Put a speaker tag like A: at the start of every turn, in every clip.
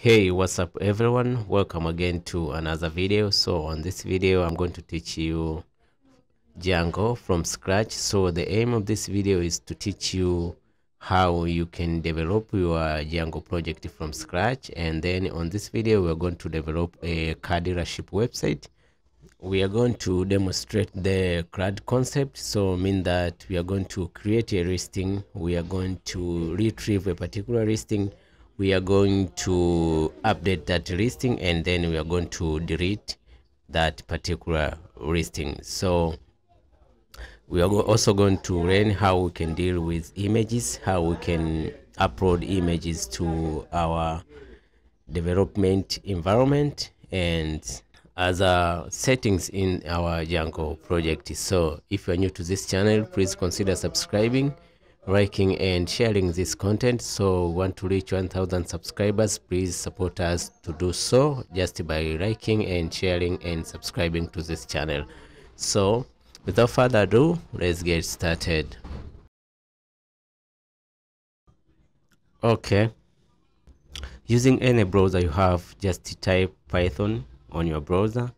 A: hey what's up everyone? Welcome again to another video. So on this video i'm going to teach you django from scratch. So the aim of this video is to teach you how you can develop your django project from scratch. And then on this video we're going to develop a car dealership website. We are going to demonstrate the CRUD concept. So mean that we are going to create a listing. We are going to retrieve a particular listing we are going to update that listing and then we are going to delete that particular listing so we are also going to learn how we can deal with images how we can upload images to our development environment and other settings in our Django project. So if you are new to this channel, please consider subscribing, liking and sharing this content. So want to reach 1000 subscribers, please support us to do so just by liking and sharing and subscribing to this channel. So without further ado, let's get started. Okay. Using any browser you have, just type Python on your browser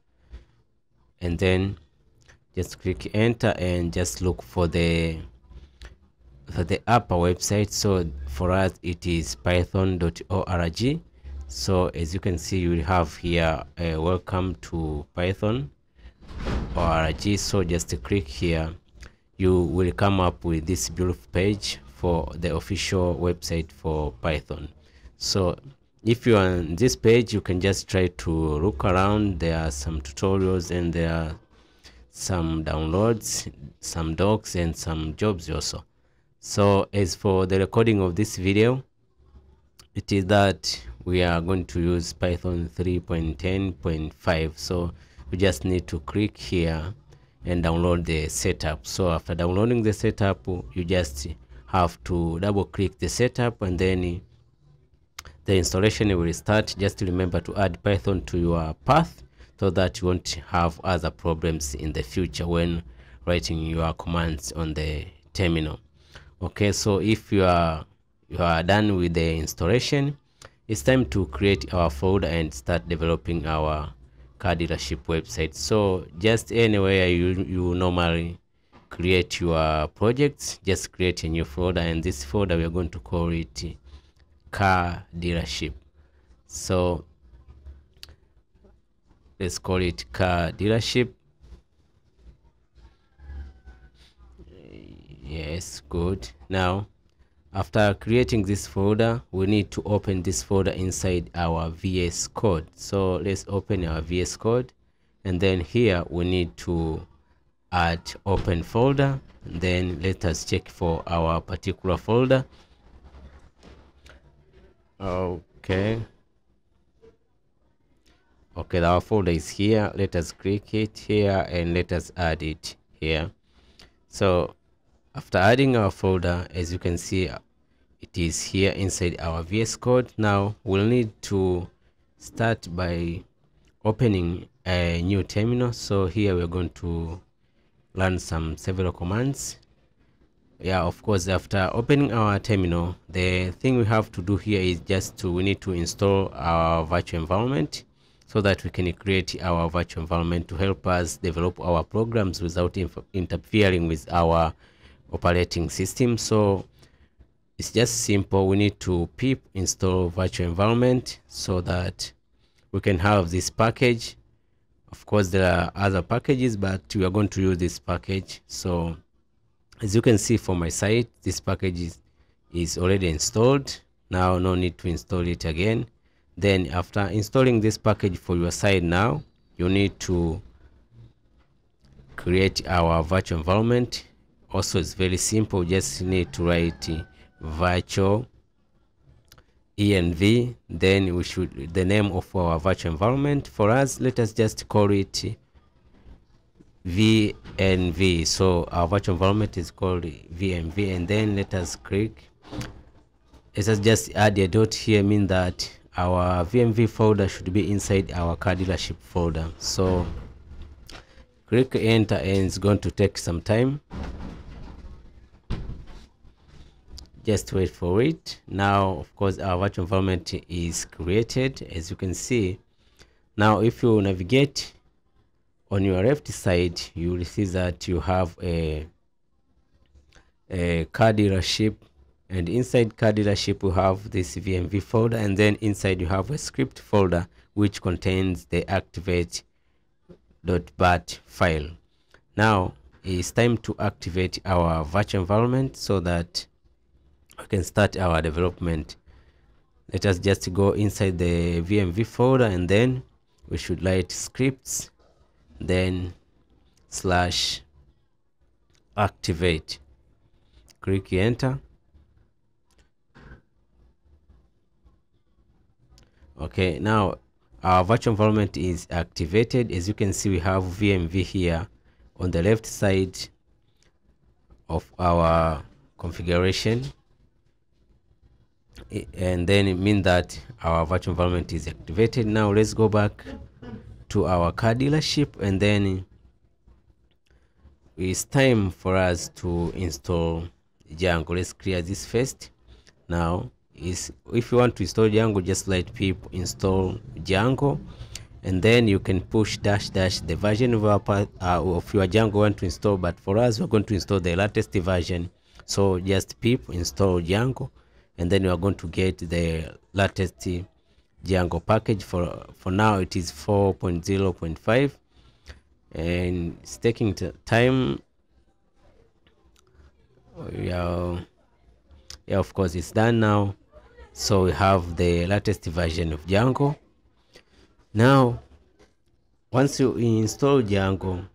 A: and then just click enter and just look for the the upper website. So for us it is python.org so as you can see you have here a welcome to python org. So just click here. You will come up with this beautiful page for the official website for python. So if you are on this page you can just try to look around. There are some tutorials and there are some downloads some docs and some jobs also so as for the recording of this video it is that we are going to use python 3.10.5 so you just need to click here and download the setup. So after downloading the setup you just have to double click the setup and then the installation will start. Just remember to add python to your path so that you won't have other problems in the future when writing your commands on the terminal okay so if you are you are done with the installation it's time to create our folder and start developing our car dealership website. So just anywhere you you normally create your projects just create a new folder and this folder we are going to call it car dealership. So let's call it car dealership yes good. Now after creating this folder we need to open this folder inside our vs code. So let's open our vs code and then here we need to add open folder then let us check for our particular folder. Okay. Okay our folder is here. Let us click it here and let us add it here. So after adding our folder as you can see it is here inside our vs code. Now we'll need to start by opening a new terminal. So here we're going to run some several commands. Yeah of course after opening our terminal the thing we have to do here is just to we need to install our virtual environment so that we can create our virtual environment to help us develop our programs without interfering with our operating system. So it's just simple. We need to pip install virtual environment so that we can have this package. Of course there are other packages but we are going to use this package. So as you can see for my site this package is, is already installed. Now no need to install it again. Then after installing this package for your site now you need to create our virtual environment also it's very simple. Just need to write virtual env then we should the name of our virtual environment for us. Let us just call it vnv so our virtual environment is called vnv and then let us click. Let us just add a dot here mean that our vnv folder should be inside our car dealership folder. So click enter and it's going to take some time just wait for it. Now of course our virtual environment is created as you can see. Now if you navigate on your left side you will see that you have a a car dealership. And inside car dealership you have this vmv folder. And then inside you have a script folder which contains the activate.bat file. Now it's time to activate our virtual environment so that we can start our development. Let us just go inside the vmv folder and then we should write scripts then slash activate. Click enter. Okay now our virtual environment is activated. As you can see we have vmv here on the left side of our configuration and then it means that our virtual environment is activated. Now let's go back to our car dealership and then it's time for us to install Django let's clear this first. Now is if you want to install Django just let people install Django and then you can push dash dash the version of, our, uh, of your Django want to install. But for us we're going to install the latest version. So just pip install Django and then you are going to get the latest Django package. For for now it is 4.0.5 and it's taking time yeah yeah of course it's done now. So we have the latest version of Django now once you install Django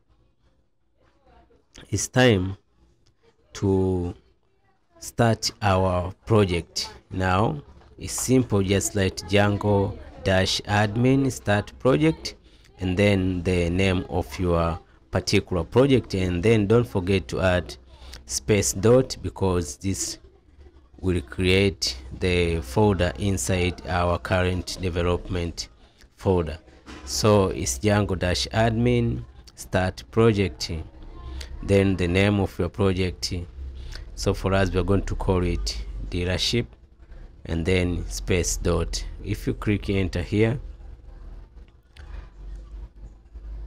A: it's time to start our project now. It's simple just let django dash admin start project and then the name of your particular project and then don't forget to add space dot because this will create the folder inside our current development folder. So it's django dash admin start project then the name of your project so for us we're going to call it dealership and then space dot. If you click enter here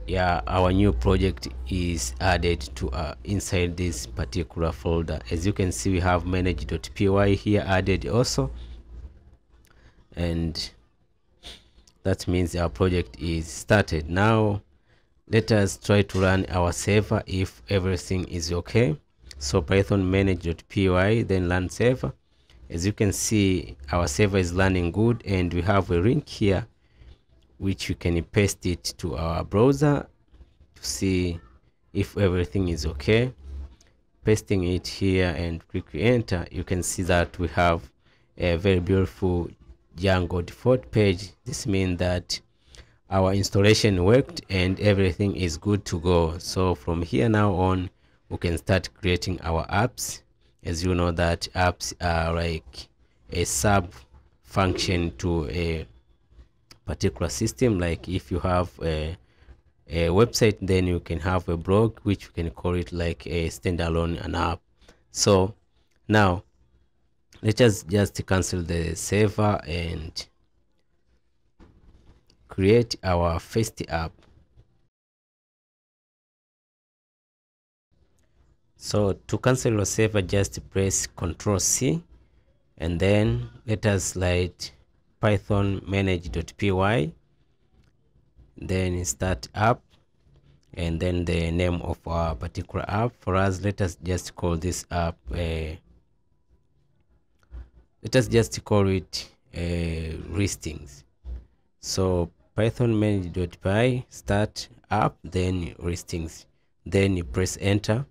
A: yeah our new project is added to uh, inside this particular folder. As you can see we have manage.py here added also. And that means our project is started. Now let us try to run our server if everything is okay so python manage.py then run server. As you can see our server is running good and we have a link here which you can paste it to our browser to see if everything is okay. Pasting it here and click enter you can see that we have a very beautiful django default page. This means that our installation worked and everything is good to go. So from here now on we can start creating our apps. As you know that apps are like a sub function to a particular system. Like if you have a, a website then you can have a blog which you can call it like a standalone an app. So now let us just cancel the server and create our first app so to cancel your server just press ctrl c and then let us write python manage.py then start app and then the name of our particular app. For us let us just call this app uh, let us just call it uh, listings. So python manage.py start app then listings. Then you press enter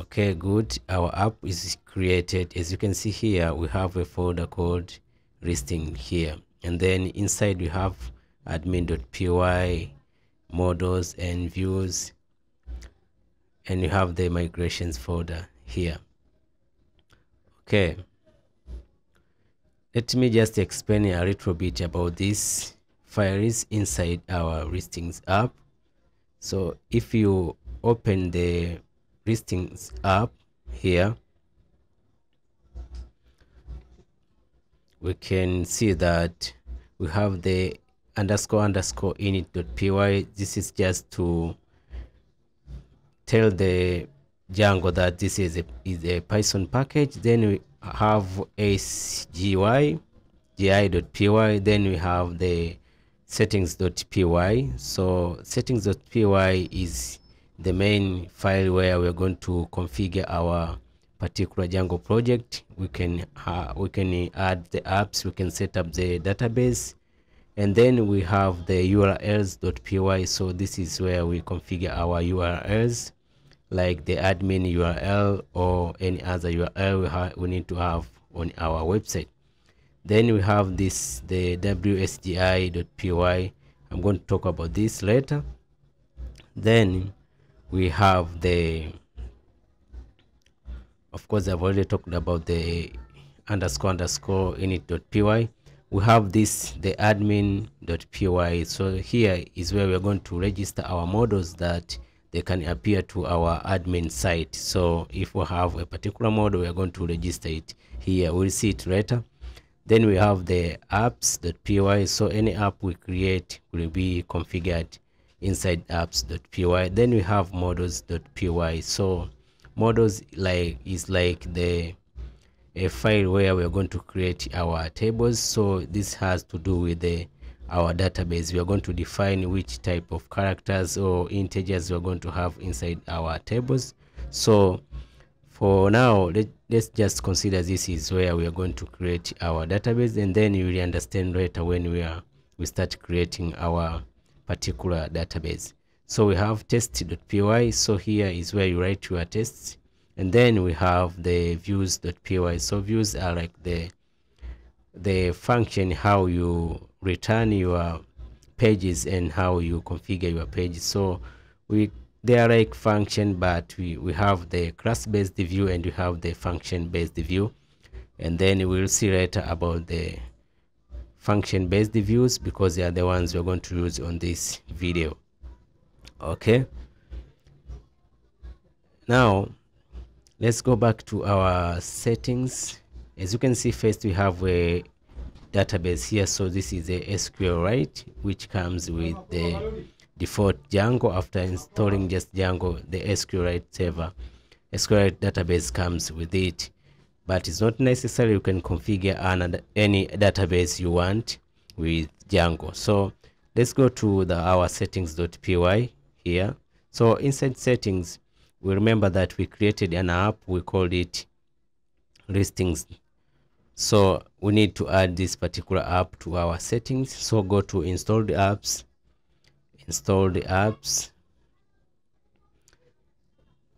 A: okay good. Our app is created. As you can see here we have a folder called listing here. And then inside we have admin.py models and views. And you have the migrations folder here. Okay. Let me just explain a little bit about this files inside our listings app. So if you open the listings up here we can see that we have the underscore underscore init.py this is just to tell the Django that this is a, is a Python package. Then we have sgy gi.py then we have the settings.py so settings.py is the main file where we're going to configure our particular Django project. We can uh, we can add the apps, we can set up the database, and then we have the urls.py. So this is where we configure our URLs, like the admin URL or any other URL we, we need to have on our website. Then we have this the wsgi.py. I'm going to talk about this later. Then we have the of course i've already talked about the underscore underscore init.py we have this the admin.py so here is where we're going to register our models that they can appear to our admin site. So if we have a particular model we're going to register it here. We'll see it later. Then we have the apps.py so any app we create will be configured inside apps.py then we have models.py so models like is like the a file where we're going to create our tables. So this has to do with the our database. We are going to define which type of characters or integers we're going to have inside our tables. So for now let, us just consider this is where we are going to create our database. And then you will understand later when we are we start creating our particular database. So we have test.py so here is where you write your tests. And then we have the views.py so views are like the the function how you return your pages and how you configure your pages. So we they are like function but we we have the class based view and we have the function based view. And then we'll see later about the function based views because they are the ones we're going to use on this video. Okay? Now let's go back to our settings. As you can see first we have a database here. So this is a SQLite which comes with the default Django after installing just Django the SQLite server. SQLite database comes with it but it's not necessary you can configure another, any database you want with Django. So let's go to the our settings.py here. So inside settings. We remember that we created an app. We called it listings. So we need to add this particular app to our settings. So go to install the apps install the apps.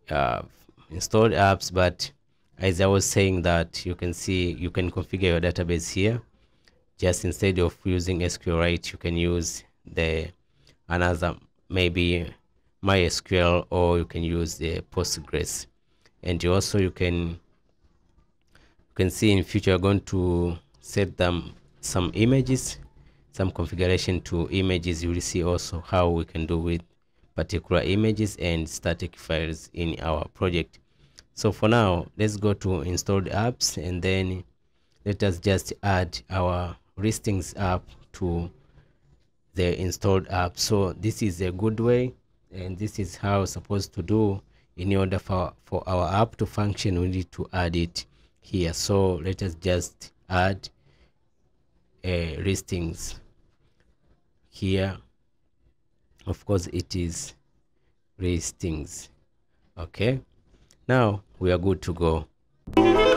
A: Uh, installed apps but as I was saying that you can see you can configure your database here. Just instead of using SQLite you can use the another maybe MySQL or you can use the Postgres. And you also you can you can see in future you're going to set them some images some configuration to images. You will see also how we can do with particular images and static files in our project so for now let's go to installed apps and then let us just add our listings app to the installed app. So this is a good way and this is how supposed to do in order for for our app to function we need to add it here. So let us just add a uh, listings here. Of course it is listings. Okay Now we are good to go.